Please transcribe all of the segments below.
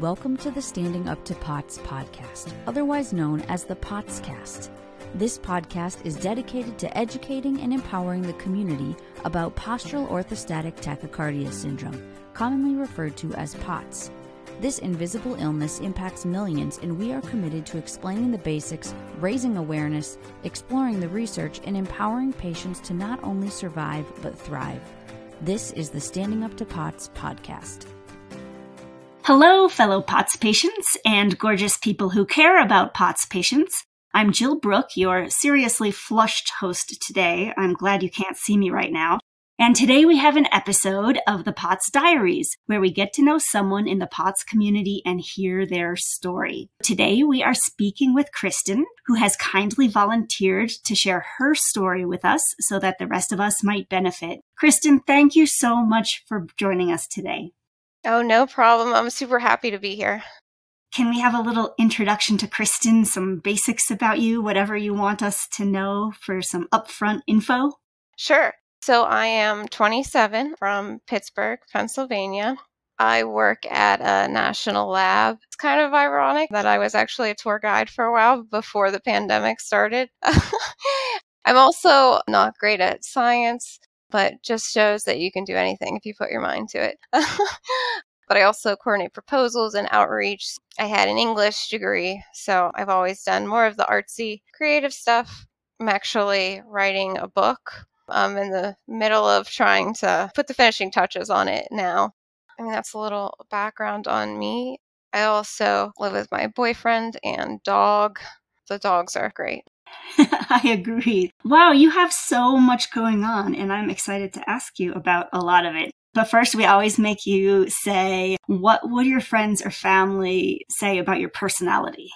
Welcome to the Standing Up to POTS podcast, otherwise known as the POTScast. This podcast is dedicated to educating and empowering the community about postural orthostatic tachycardia syndrome, commonly referred to as POTS. This invisible illness impacts millions, and we are committed to explaining the basics, raising awareness, exploring the research, and empowering patients to not only survive but thrive. This is the Standing Up to POTS podcast. Hello, fellow POTS patients and gorgeous people who care about POTS patients. I'm Jill Brook, your seriously flushed host today. I'm glad you can't see me right now. And today we have an episode of the POTS Diaries, where we get to know someone in the POTS community and hear their story. Today we are speaking with Kristen, who has kindly volunteered to share her story with us so that the rest of us might benefit. Kristen, thank you so much for joining us today. Oh, no problem. I'm super happy to be here. Can we have a little introduction to Kristen, some basics about you, whatever you want us to know for some upfront info? Sure. So I am 27 from Pittsburgh, Pennsylvania. I work at a national lab. It's kind of ironic that I was actually a tour guide for a while before the pandemic started. I'm also not great at science, but just shows that you can do anything if you put your mind to it. but I also coordinate proposals and outreach. I had an English degree, so I've always done more of the artsy, creative stuff. I'm actually writing a book I'm in the middle of trying to put the finishing touches on it now. I mean, that's a little background on me. I also live with my boyfriend and dog. The dogs are great. I agree. Wow, you have so much going on, and I'm excited to ask you about a lot of it. But first, we always make you say, what would your friends or family say about your personality?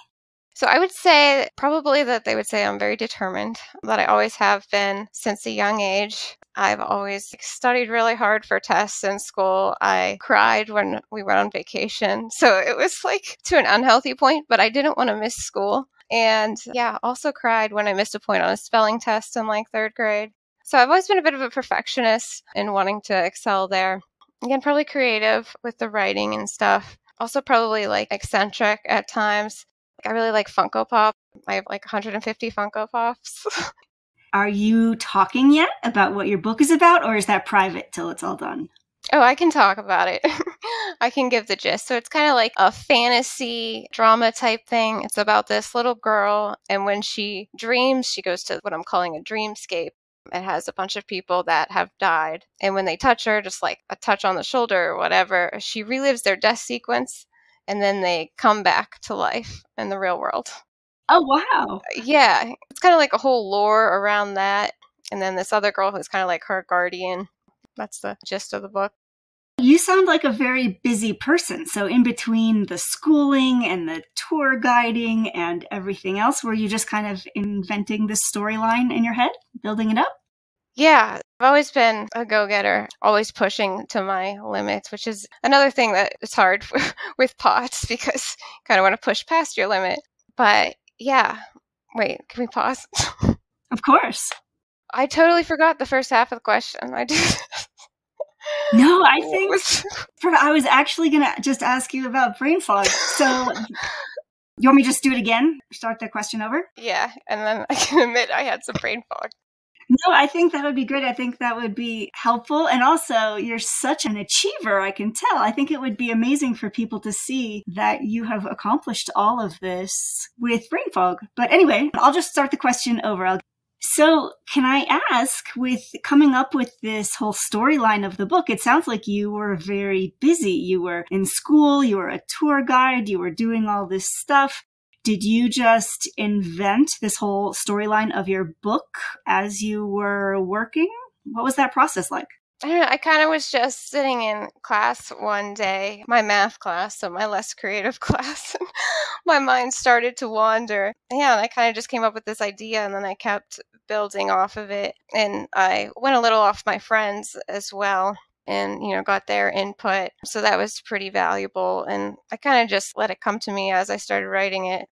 So I would say probably that they would say I'm very determined, that I always have been since a young age. I've always studied really hard for tests in school. I cried when we went on vacation. So it was like to an unhealthy point, but I didn't want to miss school. And yeah, also cried when I missed a point on a spelling test in like third grade. So I've always been a bit of a perfectionist in wanting to excel there. Again, probably creative with the writing and stuff. Also, probably like eccentric at times. I really like Funko Pop. I have like 150 Funko Pops. Are you talking yet about what your book is about, or is that private till it's all done? Oh, I can talk about it. I can give the gist. So it's kind of like a fantasy drama type thing. It's about this little girl, and when she dreams, she goes to what I'm calling a dreamscape. It has a bunch of people that have died. And when they touch her, just like a touch on the shoulder or whatever, she relives their death sequence and then they come back to life in the real world. Oh, wow. Uh, yeah. It's kind of like a whole lore around that. And then this other girl who's kind of like her guardian. That's the gist of the book. You sound like a very busy person. So, in between the schooling and the tour guiding and everything else, were you just kind of inventing this storyline in your head, building it up? Yeah, I've always been a go getter, always pushing to my limits, which is another thing that is hard with POTS because you kind of want to push past your limit. But yeah, wait, can we pause? Of course. I totally forgot the first half of the question. I did. No, I think I was actually going to just ask you about brain fog. So you want me to just do it again? Start the question over? Yeah, and then I can admit I had some brain fog. No, I think that would be great. I think that would be helpful. And also, you're such an achiever, I can tell. I think it would be amazing for people to see that you have accomplished all of this with brain fog. But anyway, I'll just start the question over. So, can I ask, with coming up with this whole storyline of the book, it sounds like you were very busy. You were in school, you were a tour guide, you were doing all this stuff. Did you just invent this whole storyline of your book as you were working? What was that process like? I don't know. I kind of was just sitting in class one day, my math class, so my less creative class. And my mind started to wander. Yeah, and I kind of just came up with this idea and then I kept building off of it. And I went a little off my friends as well and you know got their input so that was pretty valuable and i kind of just let it come to me as i started writing it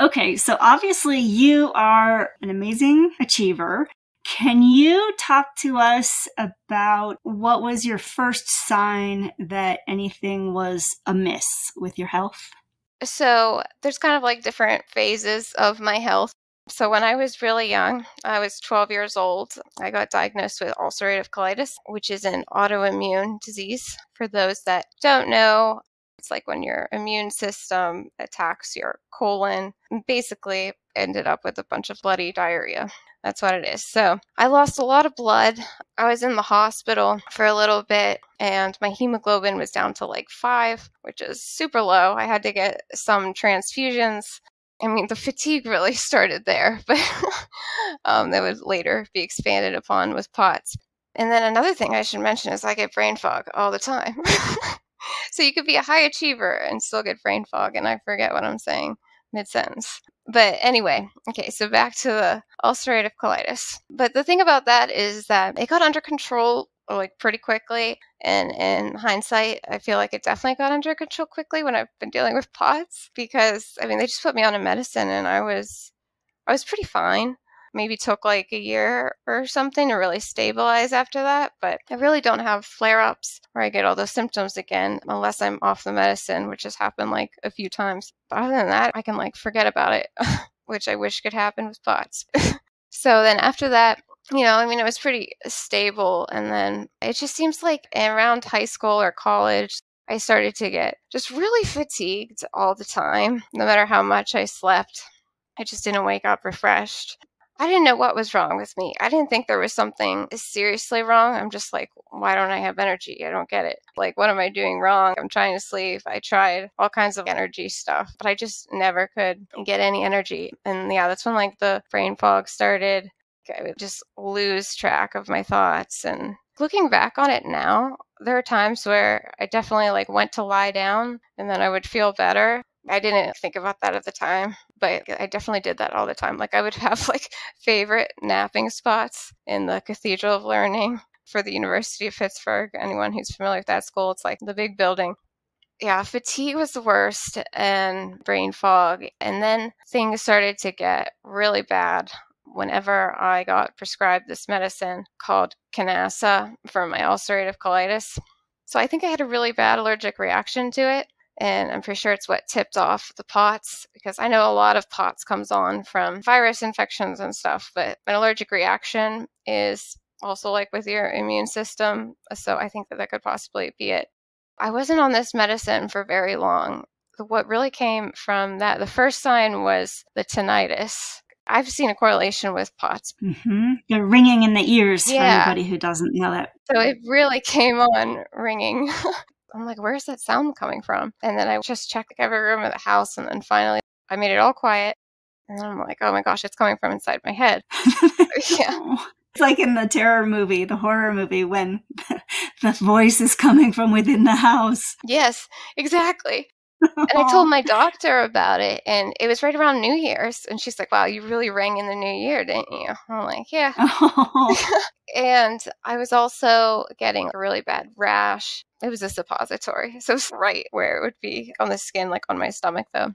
Okay, so obviously you are an amazing achiever Can you talk to us about what was your first sign that anything was amiss with your health? So, there's kind of like different phases of my health. So, when I was really young, I was 12 years old, I got diagnosed with ulcerative colitis, which is an autoimmune disease. For those that don't know, it's like when your immune system attacks your colon. Basically, ended up with a bunch of bloody diarrhea. That's what it is. So I lost a lot of blood. I was in the hospital for a little bit, and my hemoglobin was down to like five, which is super low. I had to get some transfusions. I mean, the fatigue really started there, but um, that would later be expanded upon with POTS. And then another thing I should mention is I get brain fog all the time. so you could be a high achiever and still get brain fog, and I forget what I'm saying mid sentence. But anyway, okay, so back to the ulcerative colitis. But the thing about that is that it got under control like pretty quickly. And in hindsight, I feel like it definitely got under control quickly when I've been dealing with POTS because I mean they just put me on a medicine and I was I was pretty fine maybe took like a year or something to really stabilize after that. But I really don't have flare ups where I get all those symptoms again unless I'm off the medicine, which has happened like a few times. But other than that, I can like forget about it, which I wish could happen with POTS. so then after that, you know, I mean, it was pretty stable. And then it just seems like around high school or college, I started to get just really fatigued all the time, no matter how much I slept. I just didn't wake up refreshed. I didn't know what was wrong with me. I didn't think there was something seriously wrong. I'm just like, why don't I have energy? I don't get it. Like, what am I doing wrong? I'm trying to sleep. I tried all kinds of energy stuff, but I just never could oh. get any energy. And yeah, that's when like the brain fog started. I would just lose track of my thoughts. And looking back on it now, there are times where I definitely like went to lie down and then I would feel better. I didn't think about that at the time, but I definitely did that all the time. Like I would have like favorite napping spots in the Cathedral of Learning for the University of Pittsburgh. Anyone who's familiar with that school, it's like the big building. Yeah, fatigue was the worst and brain fog. And then things started to get really bad whenever I got prescribed this medicine called Canasa for my ulcerative colitis. So I think I had a really bad allergic reaction to it and I'm pretty sure it's what tipped off the POTS because I know a lot of POTS comes on from virus infections and stuff, but an allergic reaction is also like with your immune system. So I think that that could possibly be it. I wasn't on this medicine for very long. What really came from that, the first sign was the tinnitus. I've seen a correlation with POTS. Mm-hmm. The ringing in the ears yeah. for anybody who doesn't know that. So it really came on ringing. I'm like, where's that sound coming from? And then I just checked every room of the house. And then finally, I made it all quiet. And then I'm like, oh my gosh, it's coming from inside my head. Oh, yeah. It's like in the terror movie, the horror movie, when the voice is coming from within the house. Yes, exactly. And I told my doctor about it, and it was right around New Year's. And she's like, Wow, you really rang in the new year, didn't you? I'm like, Yeah. Oh. and I was also getting a really bad rash. It was a suppository. So it's right where it would be on the skin, like on my stomach, though.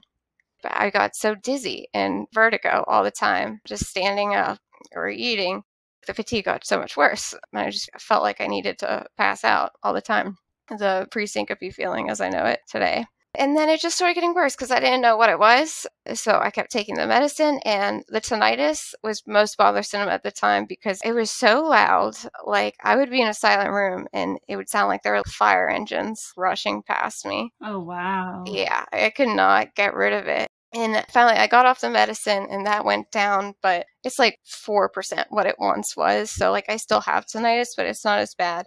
But I got so dizzy and vertigo all the time, just standing up or eating. The fatigue got so much worse. And I just felt like I needed to pass out all the time. The pre syncope feeling as I know it today. And then it just started getting worse because I didn't know what it was. So I kept taking the medicine, and the tinnitus was most bothersome at the time because it was so loud. Like I would be in a silent room and it would sound like there were fire engines rushing past me. Oh, wow. Yeah, I could not get rid of it. And finally, I got off the medicine and that went down, but it's like 4% what it once was. So, like, I still have tinnitus, but it's not as bad.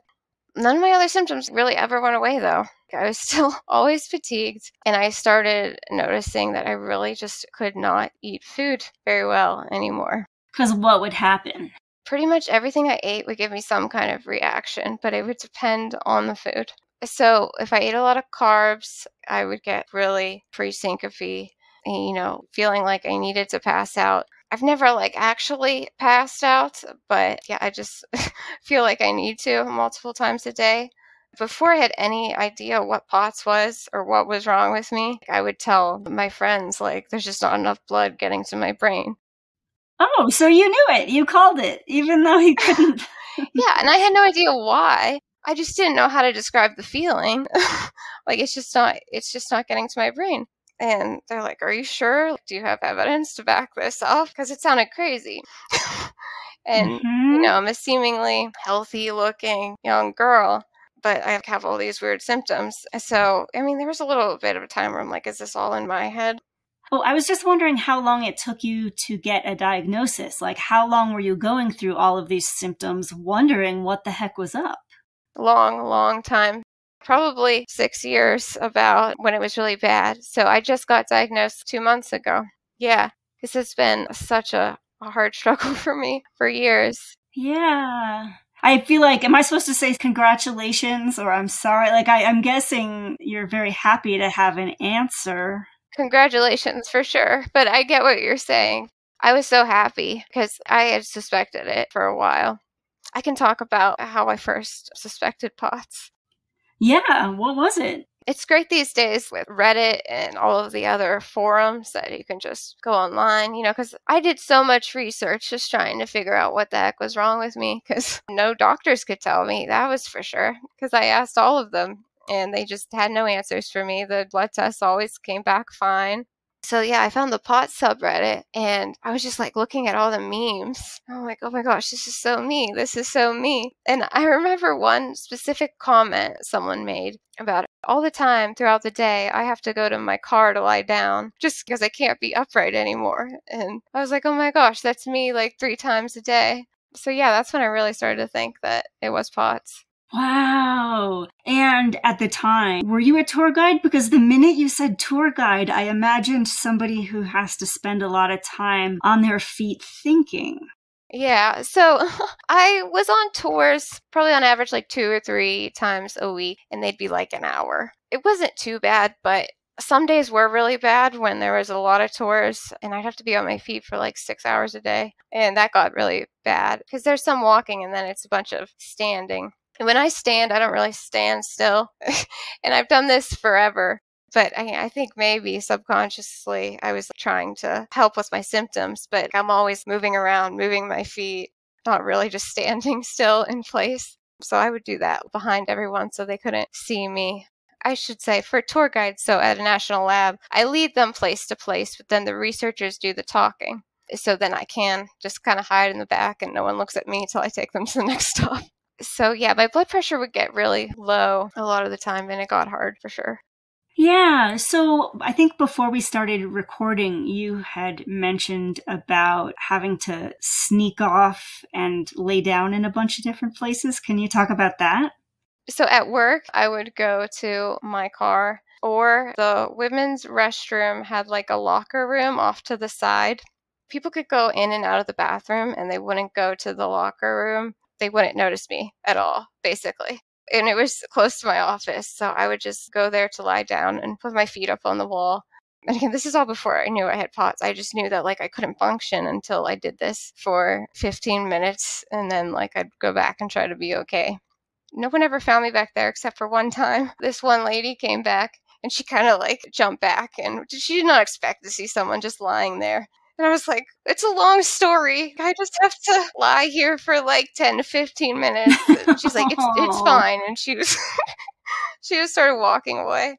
None of my other symptoms really ever went away though. I was still always fatigued, and I started noticing that I really just could not eat food very well anymore. Because what would happen? Pretty much everything I ate would give me some kind of reaction, but it would depend on the food. So if I ate a lot of carbs, I would get really pre syncope, eh, you know, feeling like I needed to pass out. I've never like actually passed out, but yeah, I just feel like I need to multiple times a day. Before I had any idea what POTS was or what was wrong with me, I would tell my friends, like, there's just not enough blood getting to my brain. Oh, so you knew it. You called it, even though he couldn't. yeah, and I had no idea why. I just didn't know how to describe the feeling. like it's just not it's just not getting to my brain. And they're like, "Are you sure? Do you have evidence to back this up?" Because it sounded crazy. and Mhm. you know, I'm a seemingly healthy looking young girl, but I have all these weird symptoms. So, I mean, there was a little bit of a time where I'm like, "Is this all in my head?" Oh, I was just wondering how long it took you to get a diagnosis. Like, how long were you going through all of these symptoms, wondering what the heck was up? long, long time. Probably six years about when it was really bad. So I just got diagnosed two months ago. Yeah, this has been such a, a hard struggle for me for years. Yeah. I feel like, am I supposed to say congratulations or I'm sorry? Like, I, I'm guessing you're very happy to have an answer. Congratulations for sure. But I get what you're saying. I was so happy because I had suspected it for a while. I can talk about how I first suspected POTS. Yeah, what was it? It's great these days with Reddit and all of the other forums that you can just go online, you know, because I did so much research just trying to figure out what the heck was wrong with me because no doctors could tell me. That was for sure because I asked all of them and they just had no answers for me. The blood tests always came back fine. So yeah, I found the POTS subreddit and I was just like looking at all the memes. I'm like, oh my gosh, this is so me. This is so me. And I remember one specific comment someone made about all the time throughout the day, I have to go to my car to lie down just because I can't be upright anymore. And I was like, oh my gosh, that's me like three times a day. So yeah, that's when I really started to think that it was POTS. Wow. And at the time, were you a tour guide? Because the minute you said tour guide, I imagined somebody who has to spend a lot of time on their feet thinking. Yeah, so I was on tours probably on average like two or three times a week, and they'd be like an hour. It wasn't too bad, but some days were really bad when there was a lot of tours, and I'd have to be on my feet for like six hours a day. And that got really bad because there's some walking and then it's a bunch of standing. And when I stand, I don't really stand still. and I've done this forever. But I, I, think maybe subconsciously I was trying to help with my symptoms, but I'm always moving around, moving my feet, not really just standing still in place. So I would do that behind everyone so they couldn't see me. I should say for tour guides, so at a national lab, I lead them place to place, but then the researchers do the talking. So then I can just kind of hide in the back and no one looks at me until I take them to the next stop. So yeah, my blood pressure would get really low a lot of the time and it got hard for sure. Yeah. So I think before we started recording, you had mentioned about having to sneak off and lay down in a bunch of different places. Can you talk about that? So at work, I would go to my car or the women's restroom had like a locker room off to the side. People could go in and out of the bathroom and they wouldn't go to the locker room. They wouldn't notice me at all, basically and it was close to my office. So I would just go there to lie down and put my feet up on the wall. And again, this is all before I knew I had POTS. I just knew that like I couldn't function until I did this for 15 minutes and then like I'd go back and try to be okay. No one ever found me back there except for one time. This one lady came back and she kind of like jumped back and she did not expect to see someone just lying there. And I was like, it's a long story. I just have to lie here for like 10 to 15 minutes. And she's like, it's, it's fine. And she was, she just started walking away.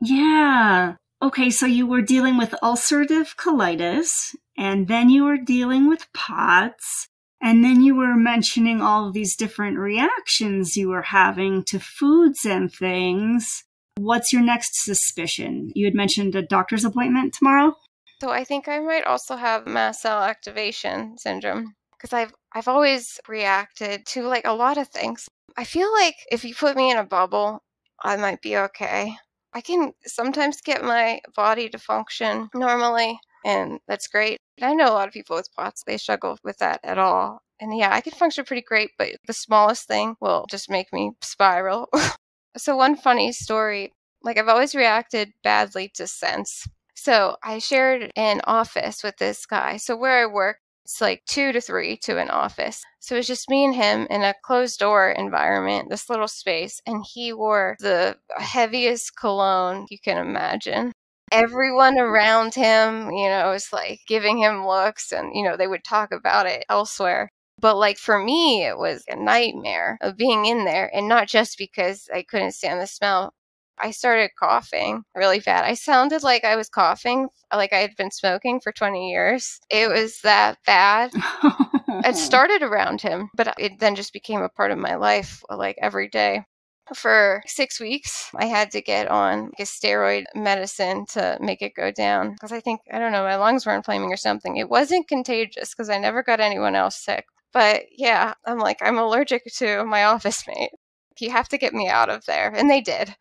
Yeah. Okay, so you were dealing with ulcerative colitis, and then you were dealing with POTS, and then you were mentioning all these different reactions you were having to foods and things. What's your next suspicion? You had mentioned a doctor's appointment tomorrow? So I think I might also have mast cell activation syndrome because I've I've always reacted to like a lot of things. I feel like if you put me in a bubble, I might be okay. I can sometimes get my body to function normally, and that's great. I know a lot of people with POTS, they struggle with that at all. And yeah, I can function pretty great, but the smallest thing will just make me spiral. so, one funny story like, I've always reacted badly to scents. So I shared an office with this guy. So where I work, it's like two to three to an office. So it was just me and him in a closed door environment, this little space. And he wore the heaviest cologne you can imagine. everyone around him, you know, was like giving him looks and, you know, they would talk about it elsewhere. But like for me, it was a nightmare of being in there and not just because I couldn't stand the smell. I started coughing really bad. I sounded like I was coughing, like I had been smoking for 20 years. It was that bad. it started around him, but it then just became a part of my life, like every day for six weeks. I had to get on a steroid medicine to make it go down because I think, I don't know, my lungs were inflaming or something. It wasn't contagious because I never got anyone else sick. But yeah, I'm like, I'm allergic to my office mate. You have to get me out of there. And they did.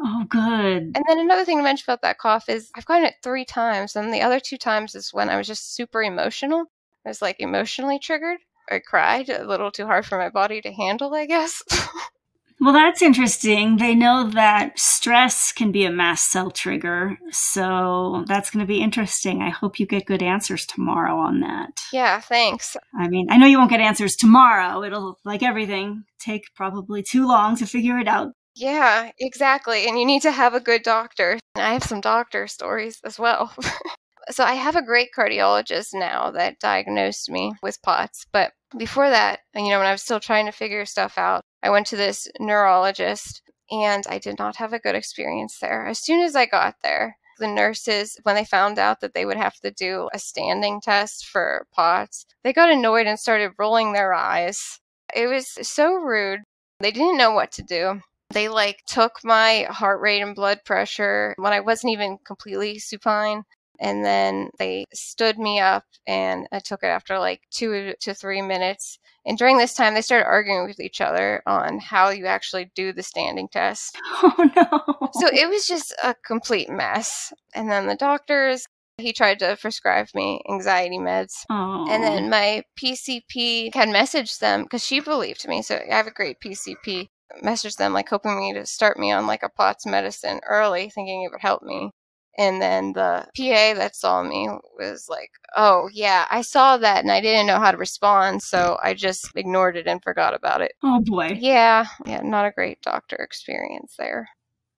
oh, good. And then another thing to mention about that cough is I've gotten it three times. And the other two times is when I was just super emotional. I was like emotionally triggered. I cried a little too hard for my body to handle, I guess. well, that's interesting. They know that stress can be a mast cell trigger. So that's going to be interesting. I hope you get good answers tomorrow on that. Yeah, thanks. I mean, I know you won't get answers tomorrow. It'll, like everything, take probably too long to figure it out. Yeah, exactly. And you need to have a good doctor. I have some doctor stories as well. So I have a great cardiologist now that diagnosed me with POTS. But before that, uh, you know, when I was still trying to figure stuff out, I went to this neurologist and I did not have a good experience there. As soon as I got there, the nurses, when they found out that they would have to do a standing test for POTS, they got annoyed and started rolling their eyes. It was so rude. They didn't know what to do. They like took my heart rate and blood pressure when I wasn't even completely supine. And then they stood me up and I took it after like two to three minutes. And during this time, they started arguing with each other on how you actually do the standing test. Oh, no. So it was just a complete mess. And then the doctors, he tried to prescribe me anxiety meds. Oh. And then my PCP had messaged them because she believed me. So I have a great PCP. Messaged them like hoping me to start me on like a POTS medicine early, thinking it would help me. And then the PA that saw me was like, oh, yeah, I saw that and I didn't know how to respond. So I just ignored it and forgot about it. Oh, boy. Yeah. Yeah. Not a great doctor experience there.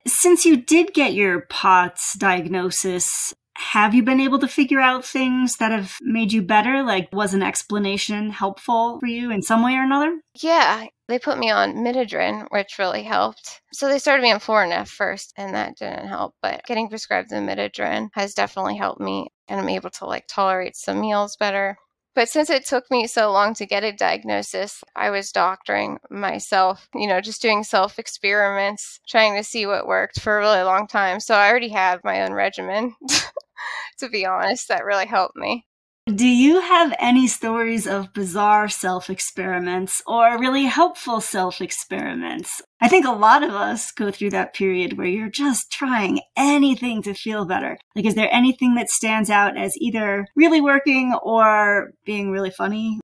Since you did get your POTS diagnosis, have you been able to figure out things that have made you better? Like, was an explanation helpful for you in some way or another? Yeah, they put me on Midodrine, which really helped. So they started me on Florinef first, and that didn't help. But getting prescribed the Midodrine has definitely helped me, and I'm able to like tolerate some meals better. But since it took me so long to get a diagnosis, I was doctoring myself, you know, just doing self experiments, trying to see what worked for a really long time. So I already had my own regimen. to be honest, that really helped me. Do you have any stories of bizarre self experiments or really helpful self experiments? I think a lot of us go through that period where you're just trying anything to feel better. Like, is there anything that stands out as either really working or being really funny?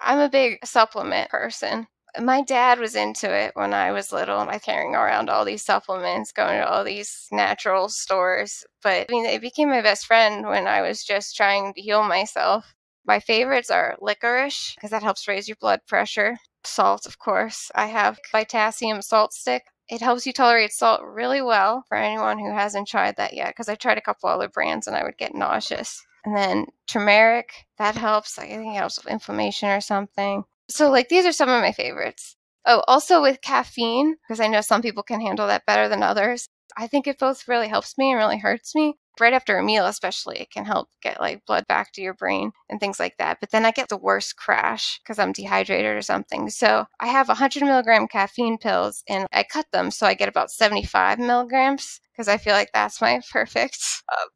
I'm a big supplement person my dad was into it when I was little. I carrying around all these supplements, going to all these natural stores. But I mean, it became my best friend when I was just trying to heal myself. My favorites are licorice because that helps raise your blood pressure. Salt, of course. I have Vitassium salt stick. It helps you tolerate salt really well for anyone who hasn't tried that yet because I tried a couple other brands and I would get nauseous. And then turmeric, that helps. I think it helps with inflammation or something. So, like, these are some of my favorites. Oh, also with caffeine, because I know some people can handle that better than others. I think it both really helps me and really hurts me. Right after a meal, especially, it can help get like blood back to your brain and things like that. But then I get the worst crash because I'm dehydrated or something. So I have 100 milligram caffeine pills and I cut them so I get about 75 milligrams because I feel like that's my perfect.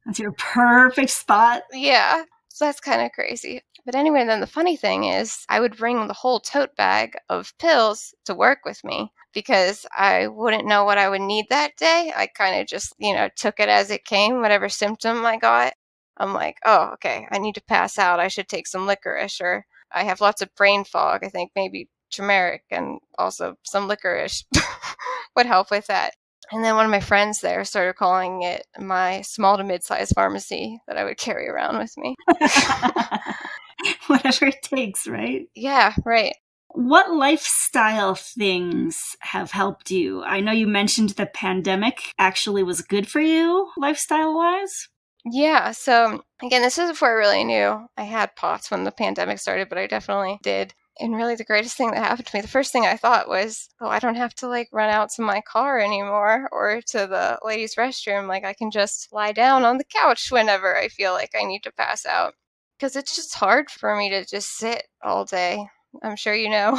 That's your perfect spot. Yeah. So that's kind of crazy. But anyway, then the funny thing is, I would bring the whole tote bag of pills to work with me because I wouldn't know what I would need that day. I kind of just, you know, took it as it came, whatever symptom I got. I'm like, oh, okay, I need to pass out. I should take some licorice, or I have lots of brain fog. I think maybe turmeric and also some licorice would help with that. And then one of my friends there started calling it my small to mid sized pharmacy that I would carry around with me. Whatever it takes, right? Yeah, right. What lifestyle things have helped you? I know you mentioned the pandemic actually was good for you lifestyle wise. Yeah. So again, this is before I really knew I had POTS when the pandemic started, but I definitely did. And really, the greatest thing that happened to me, the first thing I thought was, oh, I don't have to like run out to my car anymore or to the ladies' restroom. Like, I can just lie down on the couch whenever I feel like I need to pass out. Because it's just hard for me to just sit all day. I'm sure you know.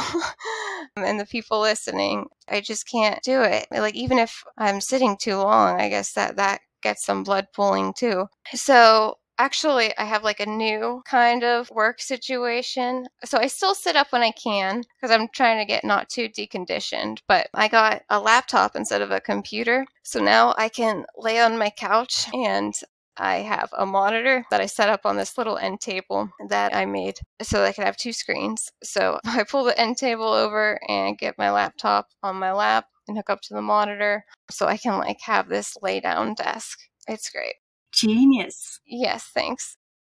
and the people listening, I just can't do it. Like, even if I'm sitting too long, I guess that that gets some blood pooling too. So actually I have like a new kind of work situation. So I still sit up when I can because I'm trying to get not too deconditioned, but I got a laptop instead of a computer. So now I can lay on my couch and I have a monitor that I set up on this little end table that I made so I can have two screens. So I pull the end table over and get my laptop on my lap and hook up to the monitor so I can like have this lay down desk. It's great. Genius. Yes, thanks.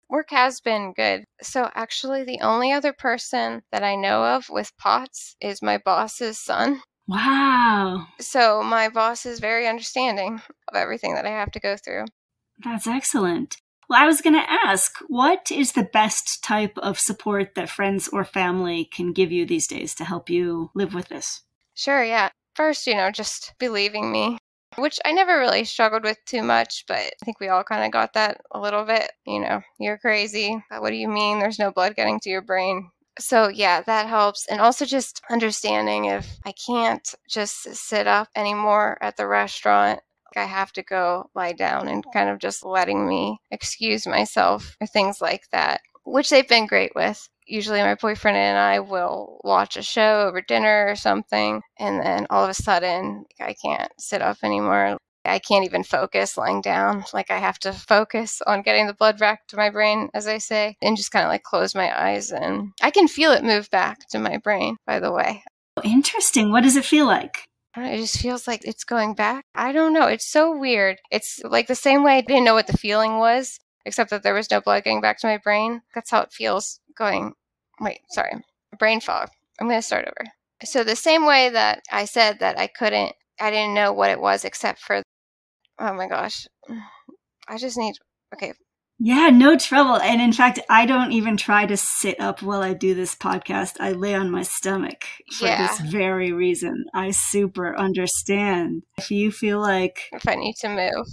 Work has been good. So, actually, the only other person that I know of with POTS is my boss's son. Wow. So, my boss is very understanding of everything that I have to go through. That's excellent. Well, I was going to ask, what is the best type of support that friends or family can give you these days to help you live with this? Sure, yeah. First, you know, just believing me, which I never really struggled with too much, but I think we all kind of got that a little bit. You know, you're crazy. What do you mean there's no blood getting to your brain? So, yeah, that helps. And also just understanding if I can't just sit up anymore at the restaurant, I have to go lie down and kind of just letting me excuse myself or things like that, which they've been great with usually my boyfriend and I will watch a show over dinner or something, and then all of a sudden I can't sit up anymore. I can't even focus lying down. Like I have to focus on getting the blood back to my brain, as I say, and just kind of like close my eyes. And I can feel it move back to my brain, by the way. Interesting. What does it feel like? It just feels like it's going back. I don't know. It's so weird. It's like the same way I didn't know what the feeling was, except that there was no blood getting back to my brain. That's how it feels going wait, sorry, brain fog. I'm going to start over. So, the same way that I said that I couldn't, I didn't know what it was except for, oh my gosh, I just need, okay. Yeah, no trouble. And in fact, I don't even try to sit up while I do this podcast. I lay on my stomach for yeah. this very reason. I super understand. If you feel like. If I need to move,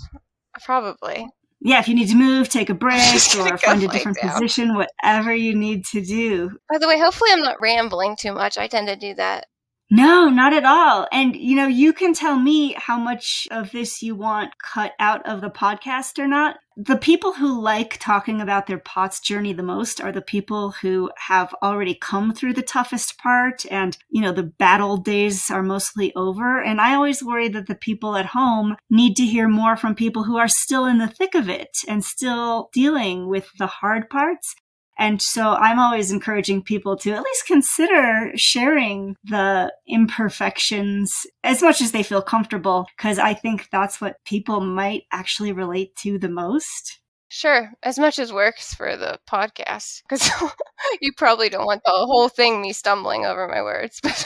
probably yeah, if you need to move, take a break, or find a different down. position, whatever you need to do. By the way, hopefully I'm not rambling too much. I tend to do that. No, not at all. And, you know, you can tell me how much of this you want cut out of the podcast or not. The people who like talking about their POTS journey the most are the people who have already come through the toughest part and, you know, the battle days are mostly over. And I always worry that the people at home need to hear more from people who are still in the thick of it and still dealing with the hard parts and so I'm always encouraging people to at least consider sharing the imperfections as much as they feel comfortable, because I think that's what people might actually relate to the most. Sure, as much as works for the podcast, because you probably don't want the whole thing me stumbling over my words. But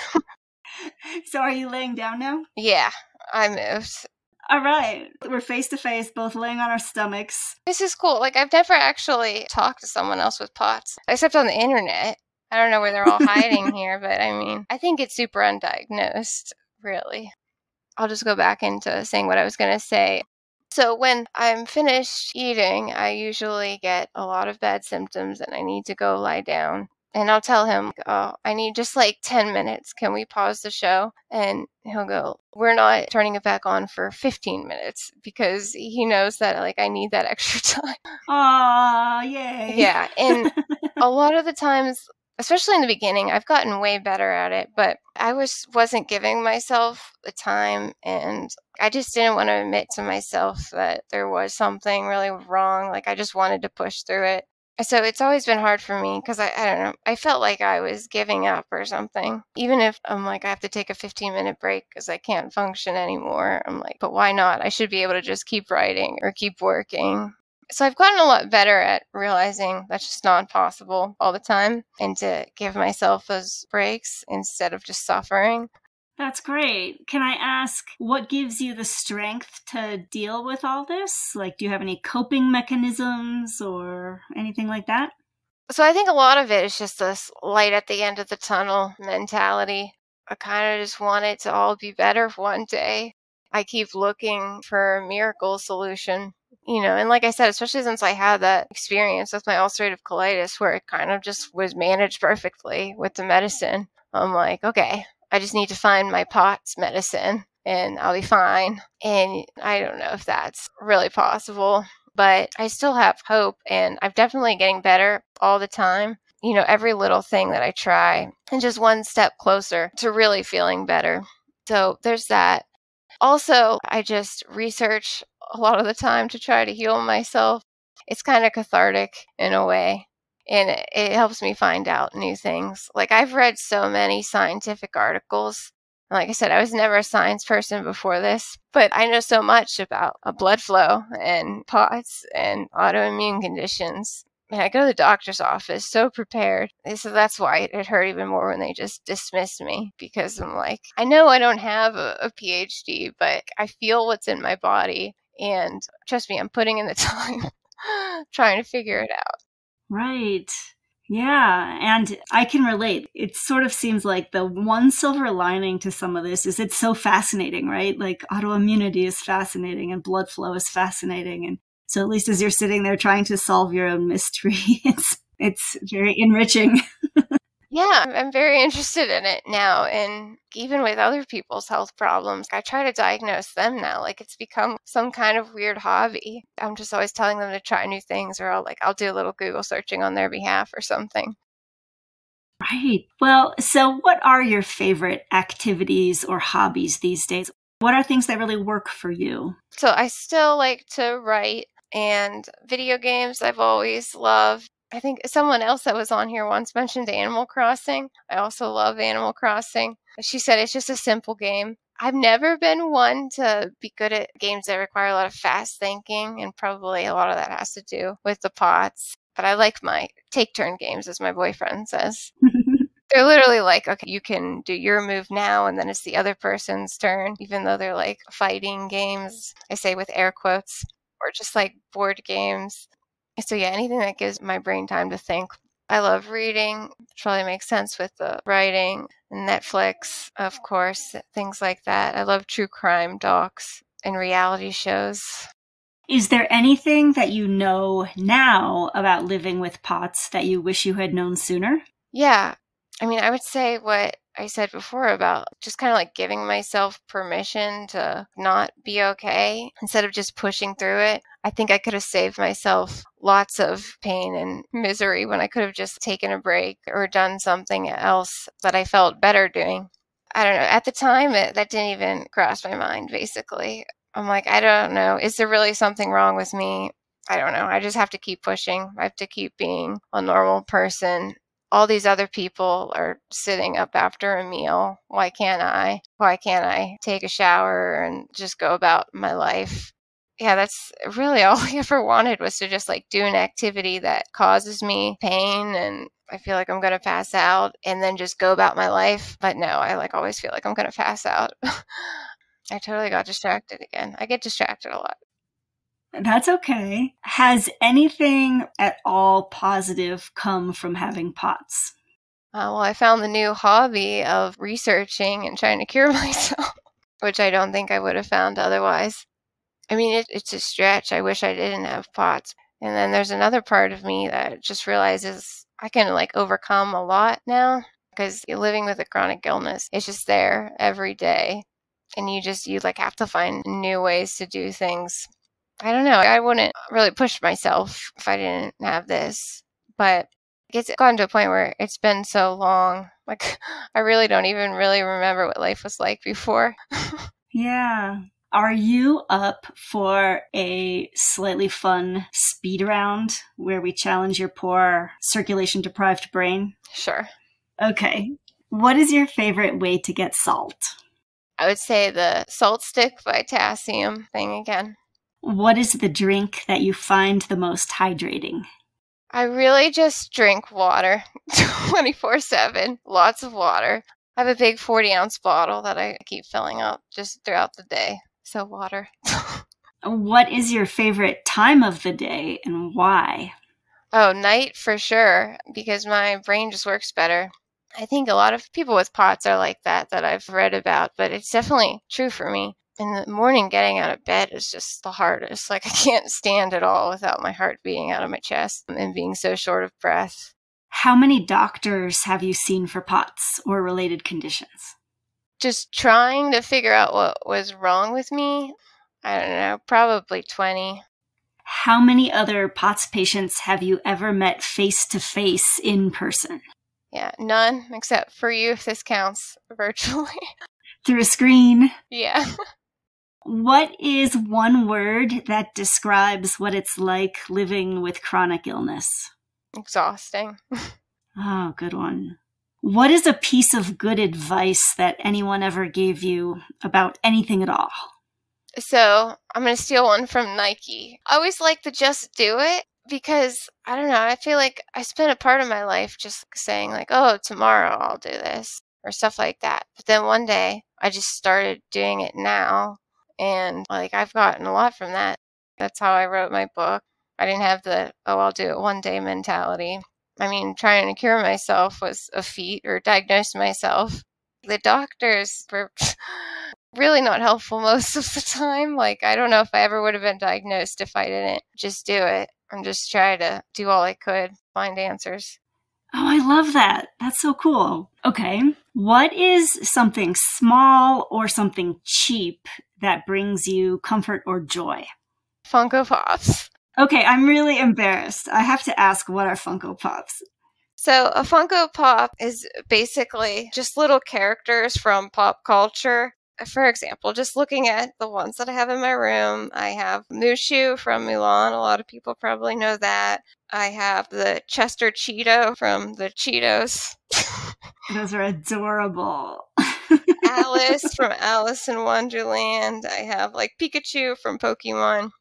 so, are you laying down now? Yeah, I moved. All right. We're face to face, both laying on our stomachs. This is cool. Like, I've never actually talked to someone else with POTS, except on the internet. I don't know where they're all hiding here, but I mean, I think it's super undiagnosed, really. I'll just go back into saying what I was going to say. So, when I'm finished eating, I usually get a lot of bad symptoms and I need to go lie down and I'll tell him, oh, I need just like 10 minutes. Can we pause the show? And he'll go, we're not turning it back on for 15 minutes because he knows that like I need that extra time. Aw, yay. Yeah. And a lot of the times, especially in the beginning, I've gotten way better at it, but I was wasn't giving myself the time and I just didn't want to admit to myself that there was something really wrong. Like I just wanted to push through it. So it's always been hard for me because I, I don't know. I felt like I was giving up or something. Even if I'm like, I have to take a 15 minute break because I can't function anymore. I'm like, but why not? I should be able to just keep writing or keep working. So I've gotten a lot better at realizing that's just not possible all the time and to give myself those breaks instead of just suffering. That's great. Can I ask what gives you the strength to deal with all this? Like, do you have any coping mechanisms or anything like that? So I think a lot of it is just this light at the end of the tunnel mentality. I kind of just want it to all be better one day. I keep looking for a miracle solution, you know, and like I said, especially since I had that experience with my ulcerative colitis where it kind of just was managed perfectly with the medicine. I'm like, okay, I just need to find my POTS medicine and I'll be fine. And I don't know if that's really possible but I still have hope and I'm definitely getting better all the time. You know, every little thing that I try and just one step closer to really feeling better. So there's that. Also, I just research a lot of the time to try to heal myself. It's kind of cathartic in a way and it helps me find out new things. Like I've read so many scientific articles like I said, I was never a science person before this, but I know so much about a blood flow and POTS and autoimmune conditions. And I go to the doctor's office so prepared. So that's why it hurt even more when they just dismissed me because I'm like, I know I don't have a, a PhD, but I feel what's in my body. And trust me, I'm putting in the time trying to figure it out. Right. Yeah, and I can relate. It sort of seems like the one silver lining to some of this is it's so fascinating, right? Like autoimmunity is fascinating and blood flow is fascinating. And so at least as you're sitting there trying to solve your own mystery, it's it's very enriching. Yeah, I'm very interested in it now. And even with other people's health problems, I try to diagnose them now. Like it's become some kind of weird hobby. I'm just always telling them to try new things, or I'll like, I'll do a little Google searching on their behalf or something. Right. Well, so what are your favorite activities or hobbies these days? What are things that really work for you? So I still like to write and video games I've always loved. I think someone else that was on here once mentioned Animal Crossing. I also love Animal Crossing. She said it's just a simple game. I've never been one to be good at games that require a lot of fast thinking, and probably a lot of that has to do with the POTS. But I like my take turn games, as my boyfriend says. they're literally like, okay, you can do your move now, and then it's the other person's turn, even though they're like fighting games. I say with air quotes, or just like board games. So, yeah, anything that gives my brain time to think. I love reading, which probably makes sense with the writing. Netflix, of course, things like that. I love true crime docs and reality shows. Is there anything that you know now about living with POTS that you wish you had known sooner? Yeah. I mean, I would say what I said before about just kind of like giving myself permission to not be okay instead of just pushing through it. I think I could have saved myself lots of pain and misery when I could have just taken a break or done something else that I felt better doing. I don't know. At the time, it, that didn't even cross my mind, basically. I'm like, I don't know. Is there really something wrong with me? I don't know. I just have to keep pushing. I have to keep being a normal person all these other people are sitting up after a meal. Why can't I? Why can't I take a shower and just go about my life? Yeah, that's really all I ever wanted was to just like do an activity that causes me pain and I feel like I'm going to pass out and then just go about my life. But no, I like always feel like I'm going to pass out. I totally got distracted again. I get distracted a lot. That's okay. Has anything at all positive come from having POTS? Uh, well, I found the new hobby of researching and trying to cure myself, which I don't think I would have found otherwise. I mean, it, it's a stretch. I wish I didn't have POTS. And then there's another part of me that just realizes I can like overcome a lot now because living with a chronic illness, it's just there every day. And you just, you like have to find new ways to do things I don't know. I wouldn't really push myself if I didn't have this. But it's gotten to a point where it's been so long. Like, I really don't even really remember what life was like before. yeah. Are you up for a slightly fun speed round where we challenge your poor circulation deprived brain? Sure. Okay. What is your favorite way to get salt? I would say the SaltStick Vitassium thing again. What is the drink that you find the most hydrating? I really just drink water 24 7. Lots of water. I have a big 40 ounce bottle that I keep filling up just throughout the day. So, water. what is your favorite time of the day and why? Oh, night for sure, because my brain just works better. I think a lot of people with POTS are like that, that I've read about, but it's definitely true for me. In the morning, getting out of bed is just the hardest. Like, I can't stand at all without my heart beating out of my chest and being so short of breath. How many doctors have you seen for POTS or related conditions? Just trying to figure out what was wrong with me. I don't know, probably 20. How many other POTS patients have you ever met face to face in person? Yeah, none except for you if this counts virtually. Through a screen? Yeah. What is one word that describes what it's like living with chronic illness? Exhausting. oh, good one. What is a piece of good advice that anyone ever gave you about anything at all? So I'm going to steal one from Nike. I always like to just do it because I don't know. I feel like I spent a part of my life just saying, like, oh, tomorrow I'll do this or stuff like that. But then one day I just started doing it now. And like I've gotten a lot from that. That's how I wrote my book. I didn't have the, oh, I'll do it one day mentality. I mean, trying to cure myself was a feat or diagnose myself. The doctors were really not helpful most of the time. Like, I don't know if I ever would have been diagnosed if I didn't just do it and just try to do all I could, find answers. Oh, I love that. That's so cool. Okay. What is something small or something cheap that brings you comfort or joy? Funko Pops. Okay, I'm really embarrassed. I have to ask what are Funko Pops? So, a Funko Pop is basically just little characters from pop culture for example, just looking at the ones that I have in my room, I have Mushu from Mulan. A lot of people probably know that. I have the Chester Cheeto from the Cheetos. Those are adorable. Alice from Alice in Wonderland. I have like Pikachu from Pokemon.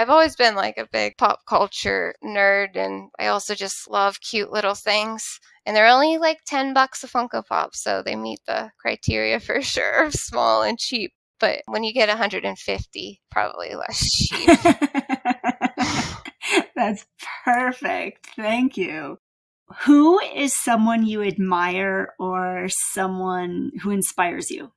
I've always been like a big pop culture nerd, and I also just love cute little things and they're only like 10 bucks a Funko Pop, so they meet the criteria for sure of small and cheap. But when you get 150, probably less cheap. That's perfect. Thank you. Who is someone you admire or someone who inspires you?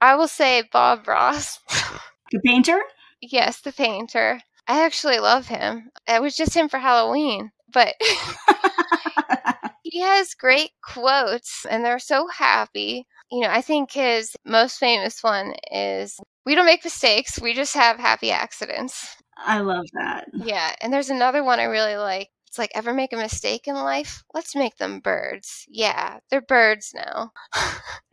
I will say Bob Ross. the painter? Yes, the painter. I actually love him. It was just him for Halloween, but he has great quotes and they're so happy. You know, I think his most famous one is We don't make mistakes, we just have happy accidents. I love that. Yeah. And there's another one I really like. It's like, ever make a mistake in life? Let's make them birds. Yeah, they're birds now.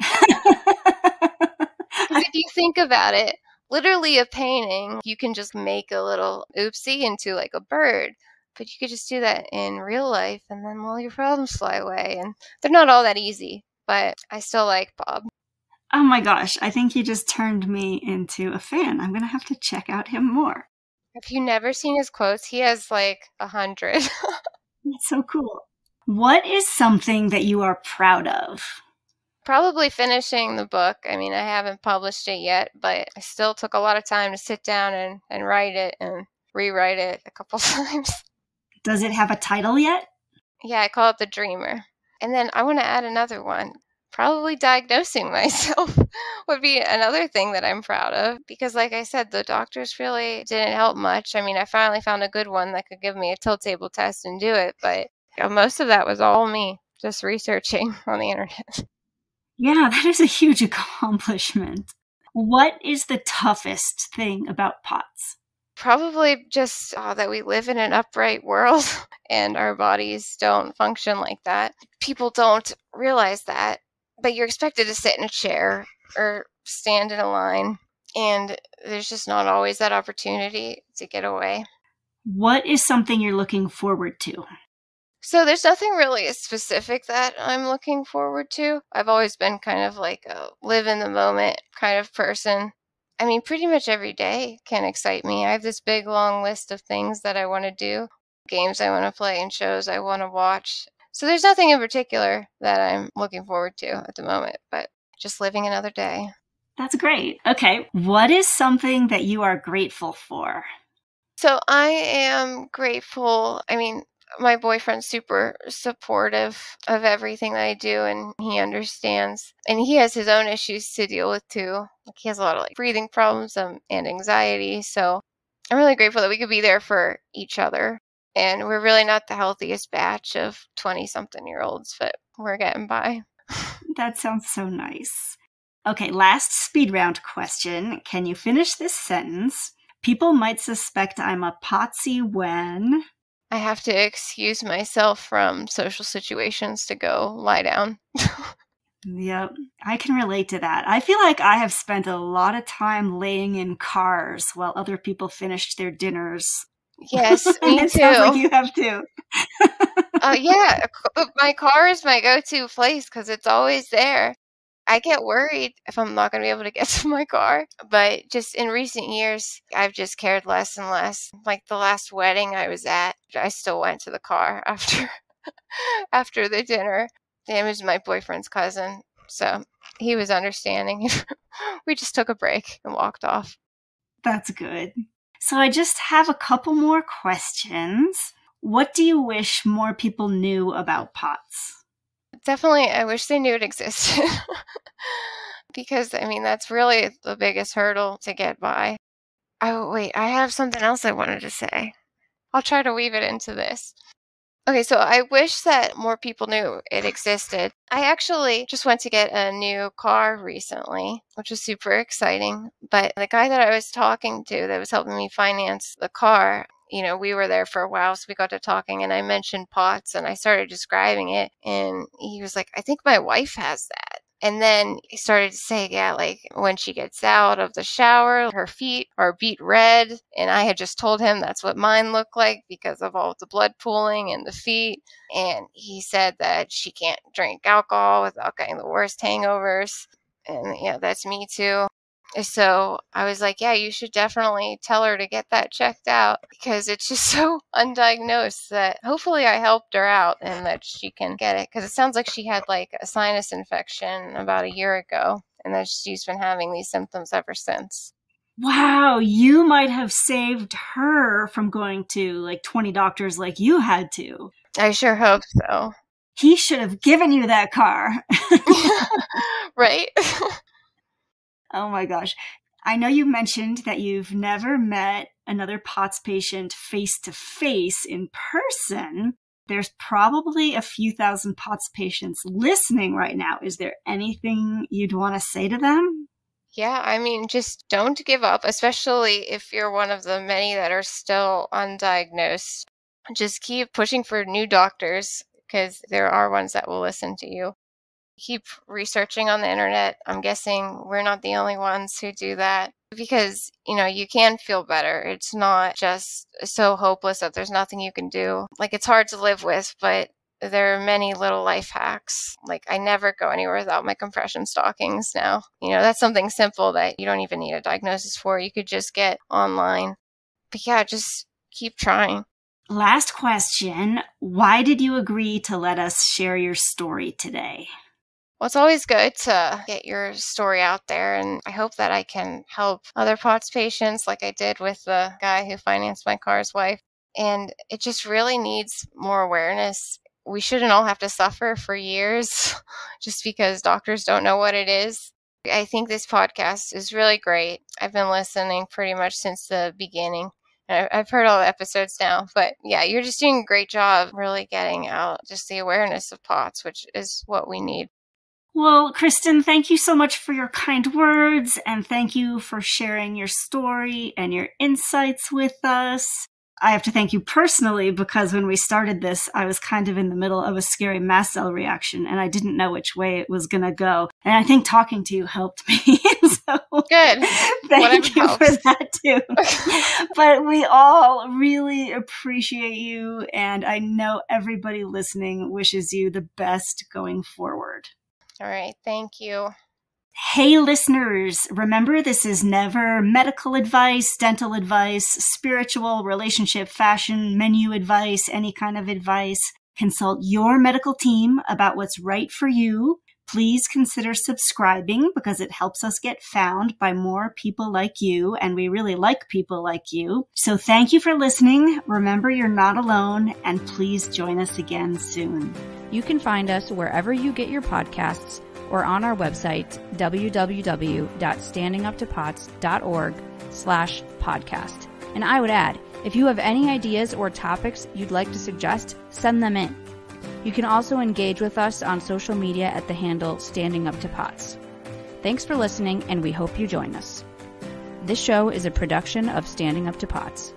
if you think about it, literally a painting, you can just make a little oopsie into like a bird but you could just do that in real life and then all your problems fly away and they're not all that easy but i still like bob. Oh my gosh i think you just turned me into a fan i'm gonna have to check out him more. Have you never seen his quotes? He has like a hundred. That's so cool. What is something that you are proud of probably finishing the book i mean i haven't published it yet but i still took a lot of time to sit down and, and write it and rewrite it a couple times does it have a title yet? Yeah, I call it The Dreamer. And then I want to add another one. Probably diagnosing myself would be another thing that I'm proud of because, like I said, the doctors really didn't help much. I mean, I finally found a good one that could give me a tilt table test and do it, but most of that was all me just researching on the internet. Yeah, that is a huge accomplishment. What is the toughest thing about POTS? Probably just uh, that we live in an upright world and our bodies don't function like that. People don't realize that, but you're expected to sit in a chair or stand in a line, and there's just not always that opportunity to get away. What is something you're looking forward to? So there's nothing really specific that I'm looking forward to. I've always been kind of like a live in the moment kind of person. I mean, pretty much every day can excite me. I have this big long list of things that I want to do, games I want to play, and shows I want to watch. So there's nothing in particular that I'm looking forward to at the moment, but just living another day. That's great. Okay. What is something that you are grateful for? So I am grateful. I mean, my boyfriend's super supportive of everything that I do and he understands. And he has his own issues to deal with too. Like he has a lot of like breathing problems um, and anxiety. So I'm really grateful that we could be there for each other. And we're really not the healthiest batch of 20 something year olds, but we're getting by. that sounds so nice. Okay, last speed round question. Can you finish this sentence? People might suspect I'm a potsy when. I have to excuse myself from social situations to go lie down. yep, I can relate to that. I feel like I have spent a lot of time laying in cars while other people finished their dinners. Yes, me it too. Sounds like you have too. uh, yeah, my car is my go-to place because it's always there. I get worried if I'm not going to be able to get to my car. But just in recent years, I've just cared less and less. Like the last wedding I was at, I still went to the car after after the dinner. It was my boyfriend's cousin, so he was understanding. we just took a break and walked off. That's good. So I just have a couple more questions. What do you wish more people knew about POTS? Definitely, I wish they knew it existed. because, I mean, that's really the biggest hurdle to get by. Oh, wait, I have something else I wanted to say. I'll try to weave it into this. Okay, so I wish that more people knew it existed. I actually just went to get a new car recently, which was super exciting. But the guy that I was talking to that was helping me finance the car, you know, we were there for a while, so we got to talking, and I mentioned pots, and I started describing it, and he was like, "I think my wife has that." And then he started to say, yeah, like when she gets out of the shower, her feet are beet red. And I had just told him that's what mine look like because of all the blood pooling in the feet. And he said that she can't drink alcohol without getting the worst hangovers. And yeah, that's me too. Eh, so I was like, yeah, you should definitely tell her to get that checked out because it's just so undiagnosed that hopefully I helped her out and that she can get it. Because it sounds like she had like a sinus infection about a year ago and that she's been having these symptoms ever since. Wow, you might have saved her from going to like 20 doctors like you had to. I sure hope so. He should have given you that car. right? Oh my gosh. I know you mentioned that you've never met another POTS patient face to face in person. There's probably a few thousand POTS patients listening right now. Is there anything you'd want to say to them? Yeah, I mean, just don't give up, especially if you're one of the many that are still undiagnosed. Just keep pushing for new doctors because there are ones that will listen to you keep researching on the internet. I'm guessing we're not the only ones who do that because, you know, you can feel better. It's not just so hopeless that there's nothing you can do. Like, it's hard to live with, but there are many little life hacks. Like, I never go anywhere without my compression stockings now. You know, that's something simple that you don't even need a diagnosis for. You could just get online. But yeah, just keep trying. Last question Why did you agree to let us share your story today? Well, it's always good to get your story out there, and I hope that I can help other POTS patients like I did with the guy who financed my car's wife. And it just really needs more awareness. We shouldn't all have to suffer for years just because doctors don't know what it is. I think this podcast is really great. I've been listening pretty much since the beginning. I've heard all the episodes now, but yeah, you're just doing a great job really getting out just the awareness of POTS, which is what we need. Well, Kristen, thank you so much for your kind words and thank you for sharing your story and your insights with us. I have to thank you personally because when we started this, I was kind of in the middle of a scary mast cell reaction and I didn't know which way it was going to go. And I think talking to you helped me. so good. Thank you for that too. but we all really appreciate you. And I know everybody listening wishes you the best going forward. All right. Thank you. Hey, listeners, remember this is never medical advice, dental advice, spiritual, relationship, fashion, menu advice, any kind of advice. Consult your medical team about what's right for you. Please consider subscribing because it helps us get found by more people like you, and we really like people like you. So thank you for listening. Remember, you're not alone, and please join us again soon. You can find us wherever you get your podcasts or on our website, www.standinguptopots.org slash podcast. And I would add, if you have any ideas or topics you'd like to suggest, send them in. You can also engage with us on social media at the handle Standing Up to Pots. Thanks for listening, and we hope you join us. This show is a production of Standing Up to Pots.